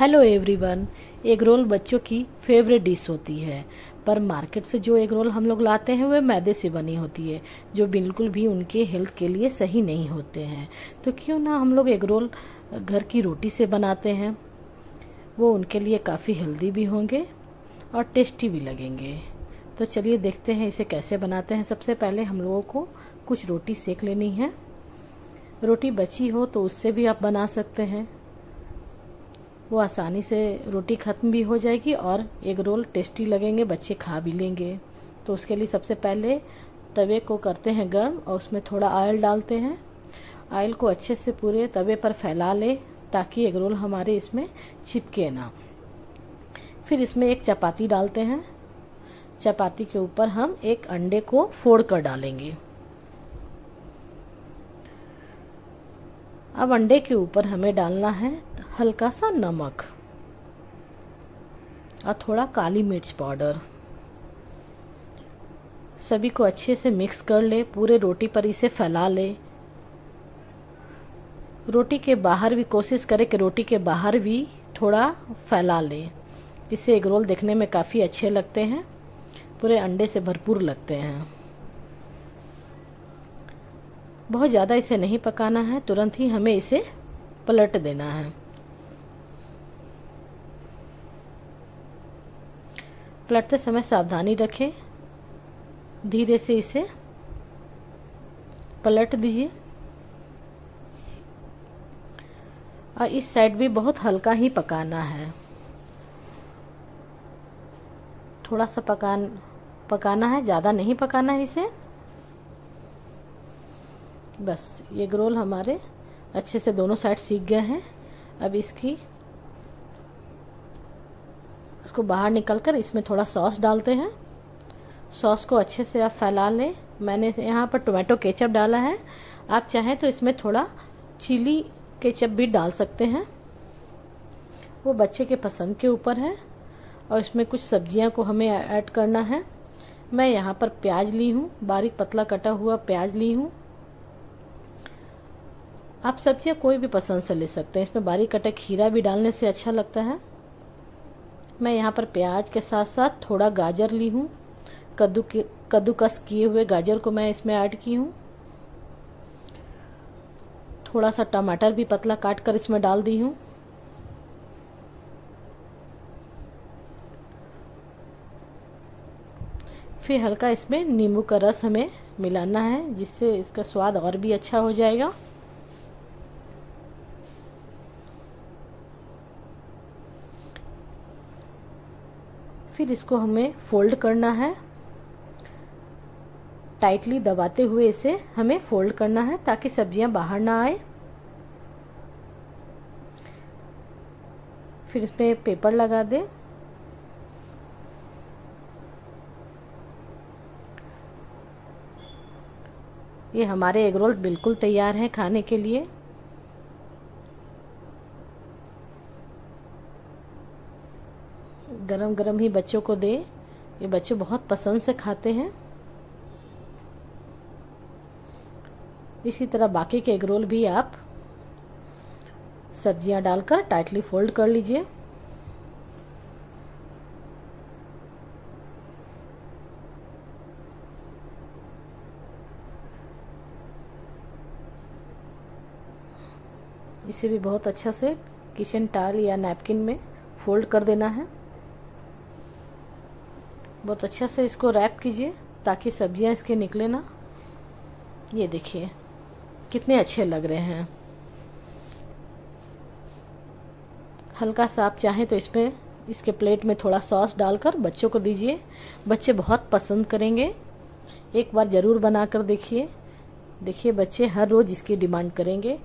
Hello everyone egg roll बच्चों की favourite dish होती है। पर मार्केट से जो एग रोल हम लोग लाते हैं, वह मैदे से बनी होती है, जो बिल्कुल भी उनके हेल्थ के लिए सही नहीं होते हैं। तो क्यों ना हम लोग एग रोल घर की रोटी से बनाते हैं। वो उनके लिए काफ़ी हेल्दी भी होंगे और टेस्टी भी लगेंगे। तो चलिए देखते हैं इसे कैसे बनाते हैं। सबसे पहले हम लोगों को कुछ रोटी सेक लेनी है। रोटी बची हो तो उससे भी आप बना सकते हैं। वो आसानी से रोटी ख़त्म भी हो जाएगी और एग रोल टेस्टी लगेंगे, बच्चे खा भी लेंगे। तो उसके लिए सबसे पहले तवे को करते हैं गर्म और उसमें थोड़ा ऑयल डालते हैं। ऑयल को अच्छे से पूरे तवे पर फैला ले ताकि एग रोल हमारे इसमें चिपके ना। फिर इसमें एक चपाती डालते हैं। चपाती के ऊपर हम एक अंडे को फोड़ कर डालेंगे। अब अंडे के ऊपर हमें डालना है हल्का सा नमक और थोड़ा काली मिर्च पाउडर। सभी को अच्छे से मिक्स कर ले, पूरे रोटी पर इसे फैला ले। रोटी के बाहर भी कोशिश करें कि रोटी के बाहर भी थोड़ा फैला ले। इससे एग रोल देखने में काफ़ी अच्छे लगते हैं, पूरे अंडे से भरपूर लगते हैं। बहुत ज़्यादा इसे नहीं पकाना है, तुरंत ही हमें इसे पलट देना है। पलटते समय सावधानी रखें। धीरे से इसे पलट दीजिए। और इस साइड भी बहुत हल्का ही पकाना है। थोड़ा सा पकान, पकाना है, ज़्यादा नहीं पकाना है इसे। बस, ये ग्रोल हमारे अच्छे से दोनों साइड सीख गए हैं। अब इसकी इसको बाहर निकल कर इसमें थोड़ा सॉस डालते हैं। सॉस को अच्छे से आप फैला लें। मैंने यहाँ पर टोमेटो केचप डाला है। आप चाहें तो इसमें थोड़ा चिली केचप भी डाल सकते हैं। वो बच्चे के पसंद के ऊपर है और इसमें कुछ सब्ज़ियाँ को हमें ऐड करना है। मैं यहाँ पर प्याज ली हूँ। बारीक पतला कटा हुआ प्याज ली हूँ। आप सब्ज़ियाँ कोई भी पसंद से ले सकते हैं। इसमें बारीक कटा खीरा भी डालने से अच्छा लगता है। मैं यहाँ पर प्याज के साथ साथ थोड़ा गाजर ली हूँ। कद्दू के कद्दूकस किए हुए गाजर को मैं इसमें ऐड की हूँ। थोड़ा सा टमाटर भी पतला काट कर इसमें डाल दी हूँ। फिर हल्का इसमें नींबू का रस हमें मिलाना है, जिससे इसका स्वाद और भी अच्छा हो जाएगा। फिर इसको हमें फोल्ड करना है। टाइटली दबाते हुए इसे हमें फोल्ड करना है ताकि सब्ज़ियाँ बाहर ना आए। फिर इसमें पेपर लगा दें। ये हमारे एग रोल बिल्कुल तैयार हैं खाने के लिए। गरम गरम ही बच्चों को दे। ये बच्चे बहुत पसंद से खाते हैं। इसी तरह बाकी के एग रोल भी आप सब्ज़ियाँ डालकर टाइटली फोल्ड कर लीजिए। इसे भी बहुत अच्छा से किचन टाल या नैपकिन में फोल्ड कर देना है। बहुत अच्छा से इसको रैप कीजिए, ताकि सब्ज़ियाँ इसके निकले ना। ये देखिए, कितने अच्छे लग रहे हैं। हल्का सा आप चाहें तो इसमें, इसके प्लेट में थोड़ा सॉस डालकर बच्चों को दीजिए। बच्चे बहुत पसंद करेंगे। एक बार ज़रूर बना कर देखिए। देखिए, बच्चे हर रोज़ इसकी डिमांड करेंगे।